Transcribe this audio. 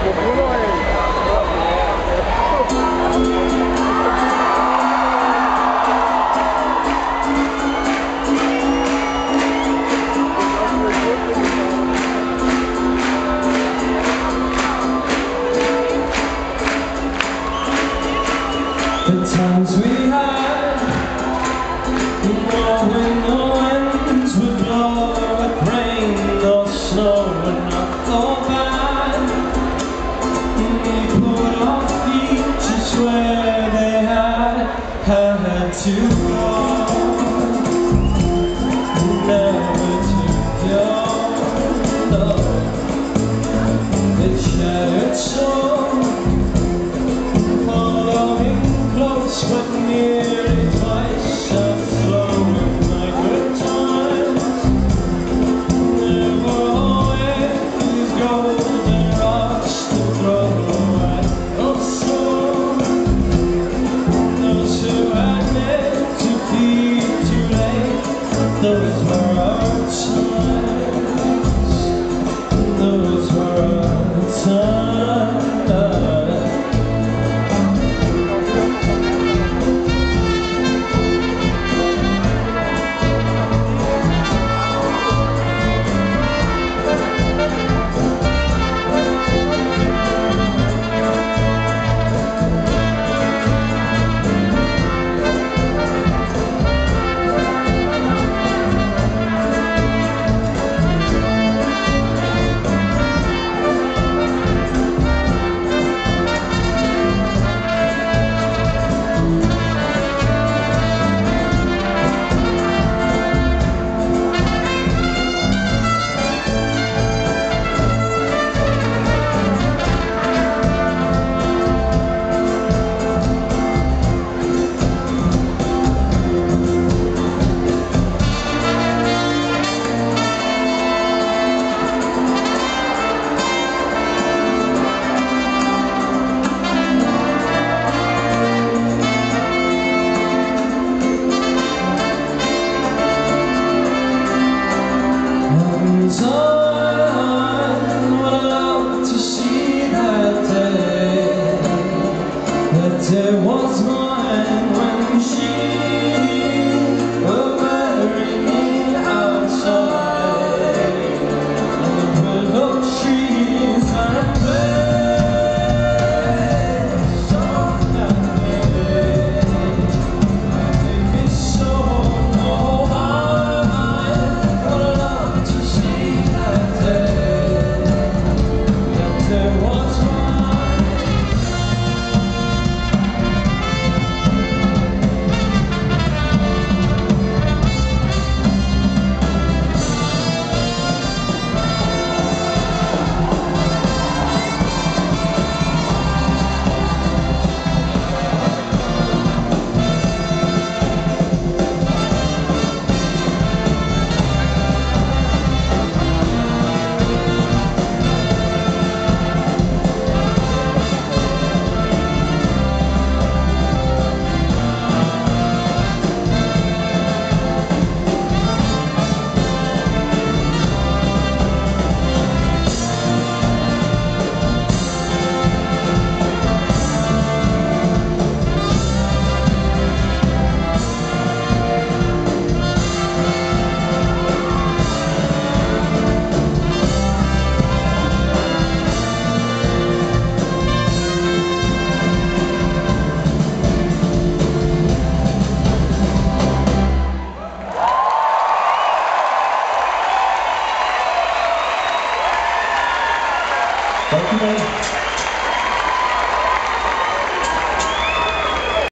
The times we had You know when the winds would blow with rain or snow. to Lord. Open day.